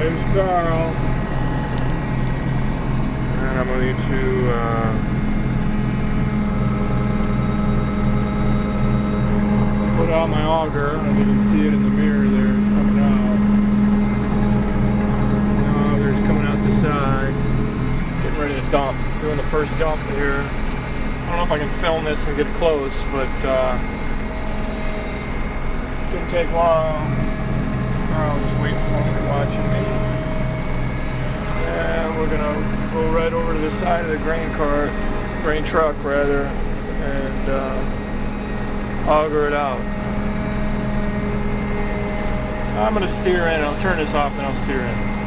There's Carl. And I'm going to uh, put out my auger. You can see it in the mirror there, it's coming out. The auger's coming out the side. Getting ready to dump. Doing the first dump here. I don't know if I can film this and get close, but uh, didn't take long. Go right over to the side of the grain cart, grain truck rather, and uh, auger it out. I'm gonna steer in. I'll turn this off and I'll steer in.